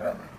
Amen.